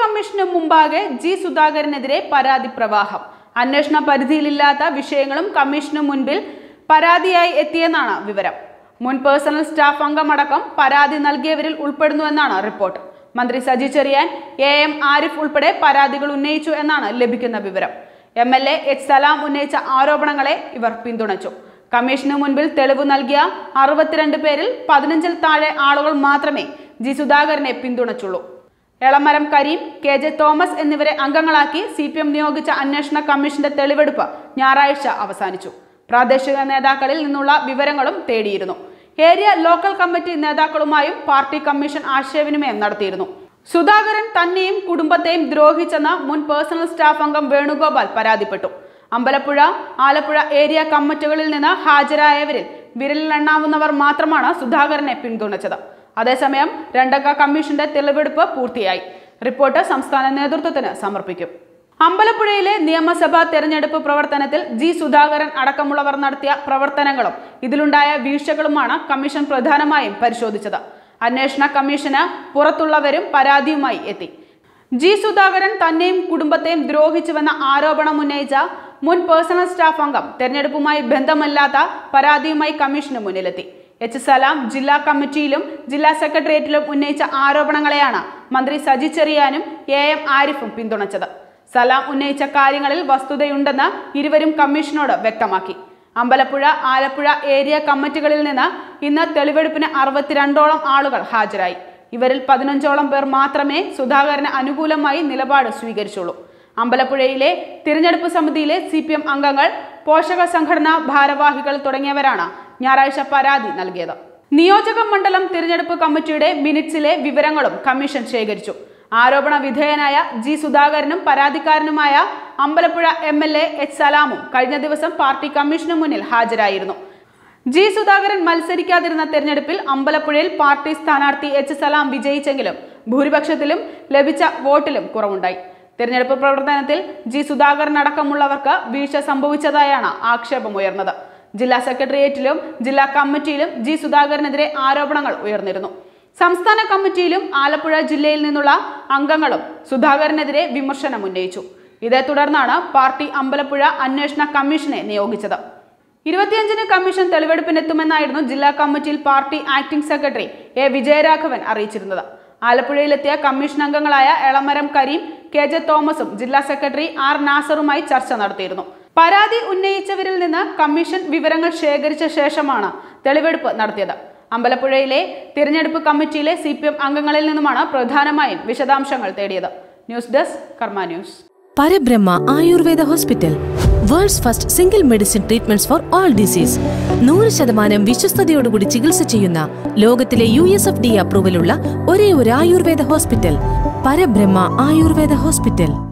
Commission മുമ്പാകെ G സുധാകരനെതിരെ പരാതി പ്രവാഹം. അന്വേഷണ പരിധിയിലില്ലാത്ത വിഷയങ്ങളും കമ്മീഷന് മുൻപിൽ പരാതിയായി എത്തിയെന്നാണ് വിവരം. മുൻ പേഴ്സണൽ സ്റ്റാഫ് അംഗമടക്കം പരാതി നൽകിയവരിൽ ഉൾപ്പെടുന്നുവെന്നാണ് റിപ്പോർട്ട്. മന്ത്രി സജി ചെറിയാൻ എ എം ആരിഫ് ഉൾപ്പെടെ പരാതികൾ ഉന്നയിച്ചു എന്നാണ് ലഭിക്കുന്ന വിവരം. M L A H Salam ഉന്നയിച്ച ആരോപണങ്ങളെ ഇവർ പിന്തുണച്ചു. കമ്മീഷന് മുൻപിൽ തെളിവ് നൽകിയ അറുപത്തിരണ്ട് പേരിൽ പതിനഞ്ചിൽ താഴെ ആളുകൾ മാത്രമേ ജി സുധാകരനെ പിന്തുണച്ചുള്ളൂ. എളമരം കരീം കെ ജെ തോമസ് എന്നിവരെ അംഗങ്ങളാക്കി സി പി എം നിയോഗിച്ച അന്വേഷണ കമ്മീഷന്റെ തെളിവെടുപ്പ് ഞായറാഴ്ച അവസാനിച്ചു. പ്രാദേശിക നേതാക്കളിൽ നിന്നുള്ള വിവരങ്ങളും തേടിയിരുന്നു. ഏരിയ ലോക്കൽ കമ്മിറ്റി നേതാക്കളുമായും പാർട്ടി കമ്മീഷൻ ആശയവിനിമയം നടത്തിയിരുന്നു. സുധാകരൻ തന്നെയും കുടുംബത്തെയും ദ്രോഹിച്ചെന്ന മുൻ പേഴ്സണൽ സ്റ്റാഫ് അംഗം വേണുഗോപാൽ പരാതിപ്പെട്ടു. അമ്പലപ്പുഴ ആലപ്പുഴ ഏരിയ കമ്മിറ്റികളിൽ നിന്ന് ഹാജരായവരിൽ വിരലിലെണ്ണാവുന്നവർ മാത്രമാണ് സുധാകരനെ പിന്തുണച്ചത്. അതേസമയം രണ്ടംഗ കമ്മീഷന്റെ തെളിവെടുപ്പ് പൂർത്തിയായി. റിപ്പോർട്ട് സംസ്ഥാന നേതൃത്വത്തിന് സമർപ്പിക്കും. അമ്പലപ്പുഴയിലെ നിയമസഭാ തെരഞ്ഞെടുപ്പ് പ്രവർത്തനത്തിൽ ജി സുധാകരൻ അടക്കമുള്ളവർ നടത്തിയ പ്രവർത്തനങ്ങളും ഇതിലുണ്ടായ വീഴ്ചകളുമാണ് കമ്മീഷൻ പ്രധാനമായും പരിശോധിച്ചത്. അന്വേഷണ കമ്മീഷന് പുറത്തുള്ളവരും പരാതിയുമായി എത്തി. ജി സുധാകരൻ തന്നെയും കുടുംബത്തെയും ദ്രോഹിച്ചുവെന്ന ആരോപണം ഉന്നയിച്ച മുൻ പേഴ്സണൽ സ്റ്റാഫ് അംഗം തെരഞ്ഞെടുപ്പുമായി ബന്ധമല്ലാത്ത പരാതിയുമായി കമ്മീഷന് മുന്നിലെത്തി. എച്ച് സലാം ജില്ലാ കമ്മിറ്റിയിലും ജില്ലാ സെക്രട്ടേറിയറ്റിലും ഉന്നയിച്ച ആരോപണങ്ങളെയാണ് മന്ത്രി സജി ചെറിയാനും എ എം ആരിഫും പിന്തുണച്ചത്. സലാം ഉന്നയിച്ച കാര്യങ്ങളിൽ വസ്തുതയുണ്ടെന്ന് ഇരുവരും കമ്മീഷനോട് വ്യക്തമാക്കി. അമ്പലപ്പുഴ ആലപ്പുഴ ഏരിയ കമ്മിറ്റികളിൽ നിന്ന് ഇന്ന് തെളിവെടുപ്പിന് അറുപത്തിരണ്ടോളം ആളുകൾ ഹാജരായി. ഇവരിൽ പതിനഞ്ചോളം പേർ മാത്രമേ സുധാകരന് അനുകൂലമായി നിലപാട് സ്വീകരിച്ചുള്ളൂ. അമ്പലപ്പുഴയിലെ തിരഞ്ഞെടുപ്പ് സമിതിയിലെ സി അംഗങ്ങൾ പോഷക സംഘടന ഭാരവാഹികൾ തുടങ്ങിയവരാണ് ഞായറാഴ്ച പരാതി നൽകിയത്. നിയോജക മണ്ഡലം തിരഞ്ഞെടുപ്പ് കമ്മിറ്റിയുടെ മിനിറ്റ്സിലെ വിവരങ്ങളും കമ്മീഷൻ ശേഖരിച്ചു. ആരോപണ വിധേയനായ ജി സുധാകരനും പരാതിക്കാരനുമായ Ambalappuzha M L A H സലാമും കഴിഞ്ഞ ദിവസം പാർട്ടി കമ്മീഷന് മുന്നിൽ ഹാജരായിരുന്നു. ജി സുധാകരൻ മത്സരിക്കാതിരുന്ന തെരഞ്ഞെടുപ്പിൽ അമ്പലപ്പുഴയിൽ പാർട്ടി സ്ഥാനാർത്ഥി എച്ച് സലാം വിജയിച്ചെങ്കിലും ഭൂരിപക്ഷത്തിലും ലഭിച്ച വോട്ടിലും കുറവുണ്ടായി. തെരഞ്ഞെടുപ്പ് പ്രവർത്തനത്തിൽ ജി സുധാകരൻ അടക്കമുള്ളവർക്ക് വീഴ്ച സംഭവിച്ചതായാണ് ആക്ഷേപമുയർന്നത് ജില്ലാ സെക്രട്ടേറിയറ്റിലും ജില്ലാ കമ്മിറ്റിയിലും ജി സുധാകരനെതിരെ ആരോപണങ്ങൾ ഉയർന്നിരുന്നു. സംസ്ഥാന കമ്മിറ്റിയിലും ആലപ്പുഴ ജില്ലയിൽ നിന്നുള്ള അംഗങ്ങളും സുധാകരനെതിരെ വിമർശനം ഉന്നയിച്ചു. ഇതേ തുടർന്നാണ് പാർട്ടി അമ്പലപ്പുഴ അന്വേഷണ കമ്മീഷനെ നിയോഗിച്ചത്. ഇരുപത്തിയഞ്ചിന് കമ്മീഷൻ തെളിവെടുപ്പിനെത്തുമെന്നായിരുന്നു ജില്ലാ കമ്മിറ്റിയിൽ party acting secretary A Vijayaraghavan അറിയിച്ചിരുന്നത്. ആലപ്പുഴയിലെത്തിയ കമ്മീഷൻ അംഗങ്ങളായ എളമരം കരീം കെ ജെ തോമസും ജില്ലാ സെക്രട്ടറി ആർ നാസറുമായി ചർച്ച നടത്തിയിരുന്നു. പരാതി ഉന്നയിച്ചവരിൽ നിന്ന് കമ്മീഷൻ വിവരങ്ങൾ ശേഖരിച്ച ശേഷമാണ് തെളിവെടുപ്പ് നടത്തിയത്. അമ്പലപ്പുഴയിലെ തിരഞ്ഞെടുപ്പ് കമ്മിറ്റിയിലെ സി അംഗങ്ങളിൽ നിന്നുമാണ് പ്രധാനമായും വിശദാംശങ്ങൾ തേടിയത്. News desk Karma news. Parabrahma Ayurveda hospital. World's first single medicine treatments for all disease നൂറ് ശതമാനം വിശ്വസ്തയോടുകൂടി ചികിത്സ ചെയ്യുന്ന ലോകത്തിലെ യു എസ് എഫ് ഡി അപ്രൂവലുള്ള ഒരേ ഒരു ആയുർവേദ ഹോസ്പിറ്റൽ പരബ്രഹ്മ ആയുർവേദ ഹോസ്പിറ്റൽ.